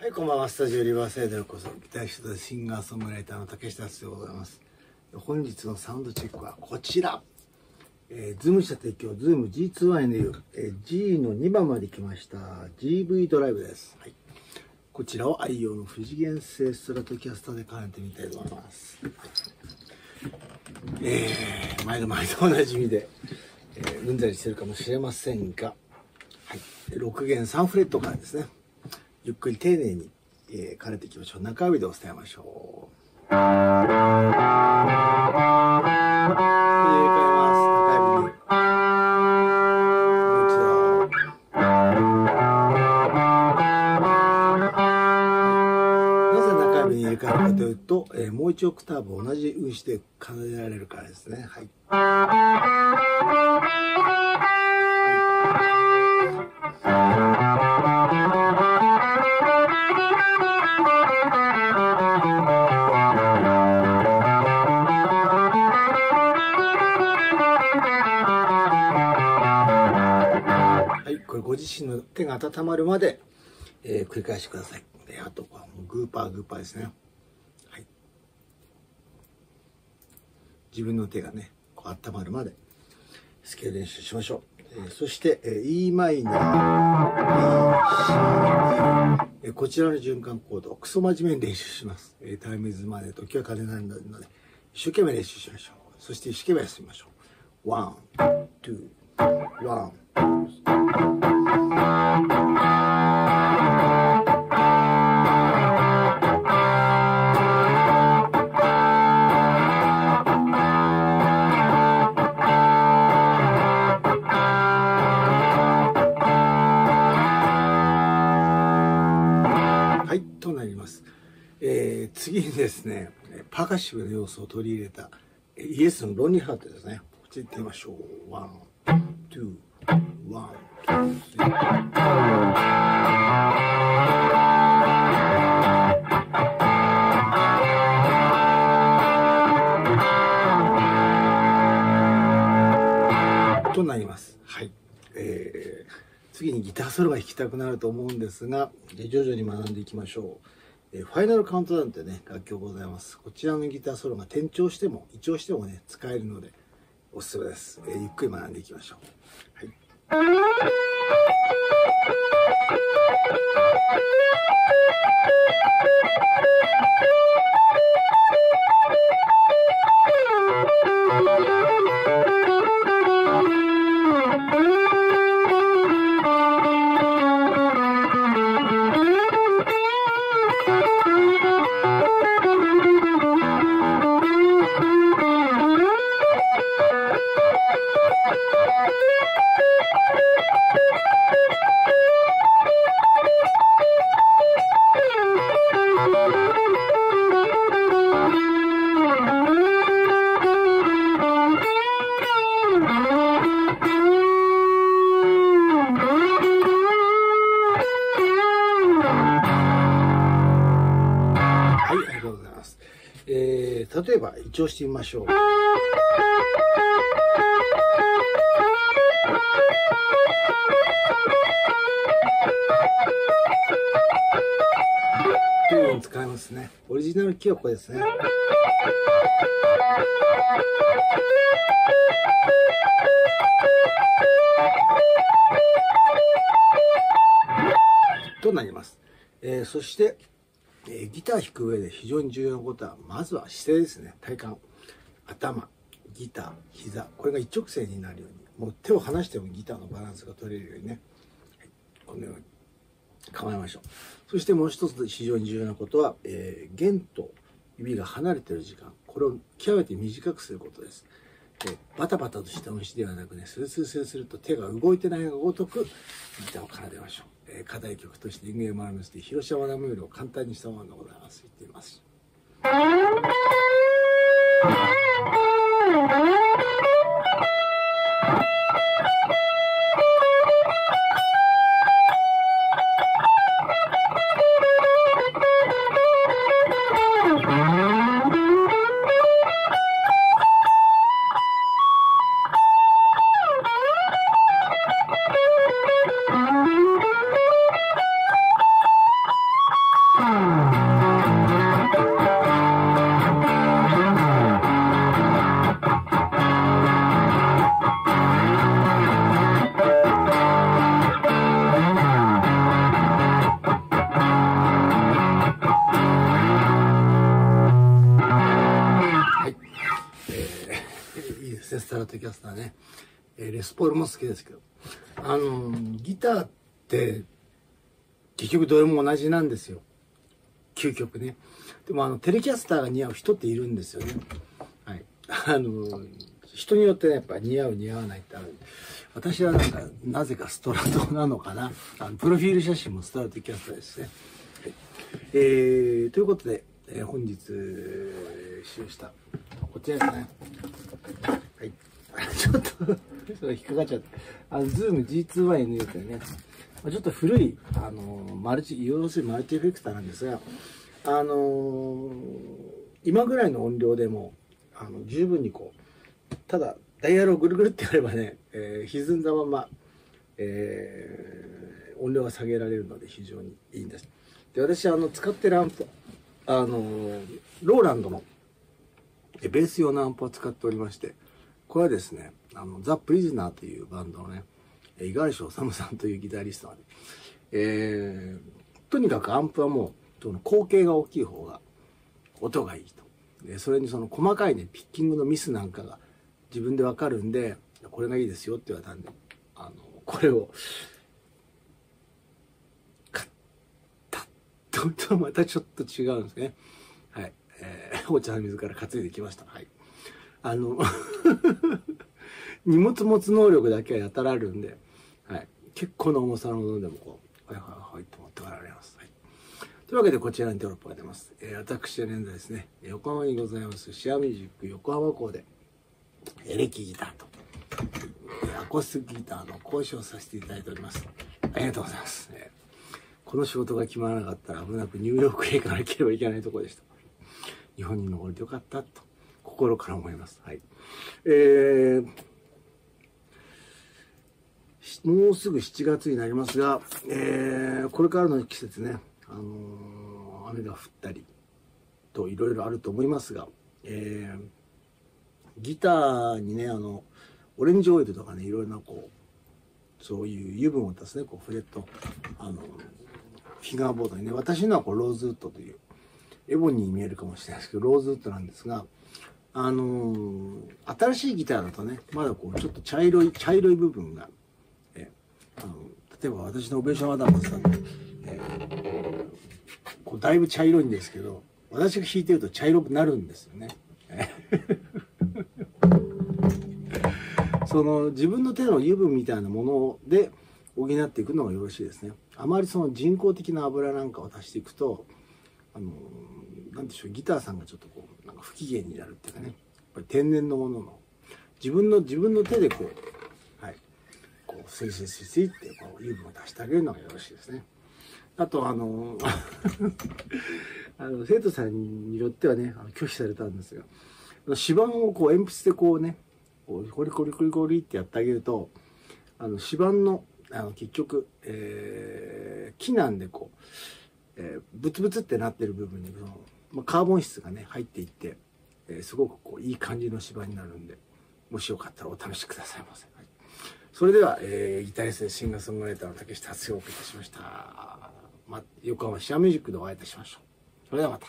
はい、こんばんは。スタジオリバーサイドへようこそ。ギタリストでシンガーソングライターの竹下達でございます。本日のサウンドチェックはこちら。えー、 Zoom 社提供、 Zoom G2.1Nu、えー、G の2番まで来ました。GV ドライブです。はい。こちらを愛用のフジゲン製ストラトキャスターで奏でてみたいと思います。えー、毎度毎度おなじみで、えー、うんざりしてるかもしれませんが、はい。6弦3フレットからですね。ゆっくり丁寧に、えー、兼ねていきましょう。中指で押さえましょう。入れ替えます。中指に。もう一度。なぜ中指に入れ替えるかというと、えー、もう一オクターブ同じ運指で奏でられるからですね。はい。はい、これご自身の手が温まるまで、えー、繰り返してください。で、あとはもうグーパーグーパーですね。はい。自分の手がね、こう温まるまでスケール練習しましょう。えー、そして、えー、 E マイナー、E、C、D、えー、こちらの循環コードクソ真面目に練習します。えー、タイムイズまで時は金になるので、一生懸命練習しましょう。そして一生懸命休みましょう。 One、two、one、えー、次にですね、パーカッシブの要素を取り入れたイエスのロンリーハートですね。こっち行ってみましょう。ワン、ツ、ー。となります。はい。えー、次にギターソロが弾きたくなると思うんですが、徐々に学んでいきましょう。えー、ファイナルカウントダウンってね、楽曲ございます。こちらのギターソロが転調しても、異調してもね、使えるので、おすすめです。えー、ゆっくり学んでいきましょう。はい。はい、ありがとうございます。えー、例えば、一応してみましょう。というように使いますね。オリジナルキーはこれですね。となります。えー、そして、えー、ギター弾く上で非常に重要なことは、まずは姿勢ですね。体幹。頭、ギター、膝。これが一直線になるように。もう手を離してもギターのバランスが取れるようにね。はい、このように構えましょう。そしてもう一つ非常に重要なことは、えー、弦と指が離れてる時間。これを極めて短くすることです。えバタバタとした音しではなくね、スルスルスルすると手が動いてないがごとくギターを奏でましょう。えー、課題曲として人間生まれまして、広島のムールを簡単にしたものでございます。言っています。トキャスターね、えレスポールも好きですけど、あのギターって、結局どれも同じなんですよ。究極ね。でもあの、テレキャスターが似合う人っているんですよね。はい。あの人によってね、やっぱ似合う似合わないってあるんで。私はなんか、なぜかストラトなのかな。あのプロフィール写真もストラトキャスターですね。はいえー、ということで、えー本日、使用した、こちらですね。はい。ちょっと、引っかかっちゃって。あの、ズーム G2YN ってね、ちょっと古い、あのマルチ、要するにマルチエフェクターなんですが、あの今ぐらいの音量でも、あの、十分にこう、ただ、ダイヤルをぐるぐるってやればね、えー歪んだまま、えー音量が下げられるので非常にいいんです。で、私、あの、使ってるアンプ、あのーローランドの、ベース用のアンプを使っておりまして、これはですね、あの、ザ・プリズナーというバンドのね、五十嵐治さんというギタリストがね、えーとにかくアンプはもう、その口径が大きい方が音がいいと。で、それにその細かいね、ピッキングのミスなんかが自分でわかるんで、これがいいですよって言われたんで、あの、これを、買ったととまたちょっと違うんですね。はい。えー、お茶の水から担いできました。はい。あの、荷物持つ能力だけはやたらあるんで、はい。結構な重さのものでもこう、はいはいはいと持ってかられます。はい。というわけでこちらにテロップが出ます。えー、私は現在ですね、横浜にございますシアミュージック横浜港で、エレキギターと、アコースギターの講師をさせていただいております。ありがとうございます。えーこの仕事が決まらなかったら危なくニューヨークへ行かなければいけないとこでした。日本に残れてよかったと心から思います。はい。えー、もうすぐ7月になりますが、えー、これからの季節ね、あのー雨が降ったりといろいろあると思いますが、えー、ギターにね、あの、オレンジオイルとかね、いろいろなこう、そういう油分を出すね、こうフレット、あの、フィガーボードにね、私のはこうローズウッドという、エボニーに見えるかもしれないですけど、ローズウッドなんですが、あのー新しいギターだとね、まだこう、ちょっと茶色い、茶色い部分が、えあの例えば私のオベーションアダムスさんえーこうだいぶ茶色いんですけど、私が弾いてると茶色くなるんですよね。その自分の手の油分みたいなもので補っていくのがよろしいですね。あまりその人工的な油なんかを足していくと、あの、なんでしょう、ギターさんがちょっとこう、なんか不機嫌になるっていうかね、やっぱり天然のものの、自分の、自分の手でこう、はい、こう、スイスイスイスイってこう油分を出してあげるのがよろしいですね。あと、あの、あの生徒さんによってはね、あの拒否されたんですが、あの指板をこう鉛筆でこうね、こうコリコリコリコリってやってあげると、あの指板のあの結局、えー木なんでこう、えーブツブツってなってる部分にその、まあ、カーボン質がね入っていって、えーすごくこういい感じの芝になるんでもしよかったらお試しくださいませ、はい。それでは、えーギタリストシンガーソングライターの竹下達也をお送りいたしました、まあ、横浜シアミュージックでお会いいたしましょう。それではまた。